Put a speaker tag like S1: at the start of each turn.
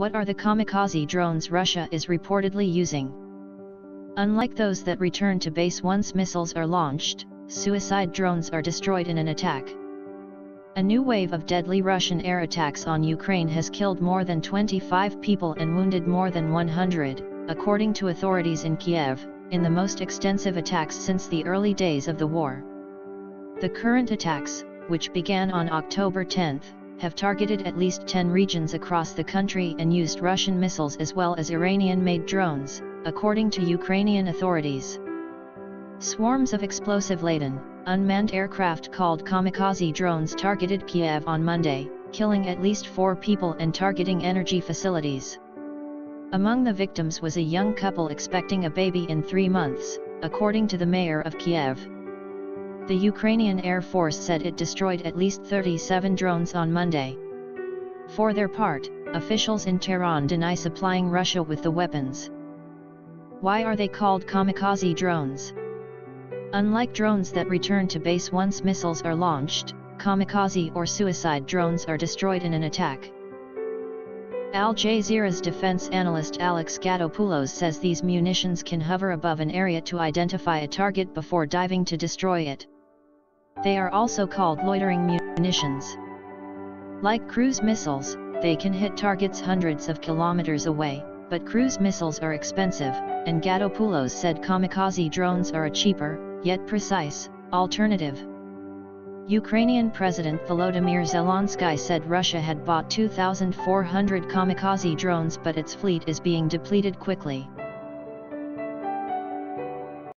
S1: What are the kamikaze drones Russia is reportedly using? Unlike those that return to base once missiles are launched, suicide drones are destroyed in an attack. A new wave of deadly Russian air attacks on Ukraine has killed more than 25 people and wounded more than 100, according to authorities in Kiev, in the most extensive attacks since the early days of the war. The current attacks, which began on October 10, have targeted at least 10 regions across the country and used Russian missiles as well as Iranian-made drones, according to Ukrainian authorities. Swarms of explosive-laden, unmanned aircraft called kamikaze drones targeted Kiev on Monday, killing at least four people and targeting energy facilities. Among the victims was a young couple expecting a baby in three months, according to the mayor of Kiev. The Ukrainian Air Force said it destroyed at least 37 drones on Monday. For their part, officials in Tehran deny supplying Russia with the weapons. Why are they called kamikaze drones? Unlike drones that return to base once missiles are launched, kamikaze or suicide drones are destroyed in an attack. Al Jazeera's defense analyst Alex Gatopoulos says these munitions can hover above an area to identify a target before diving to destroy it. They are also called loitering munitions. Like cruise missiles, they can hit targets hundreds of kilometers away, but cruise missiles are expensive, and Gatopoulos said kamikaze drones are a cheaper, yet precise, alternative. Ukrainian President Volodymyr Zelensky said Russia had bought 2,400 kamikaze drones but its fleet is being depleted quickly.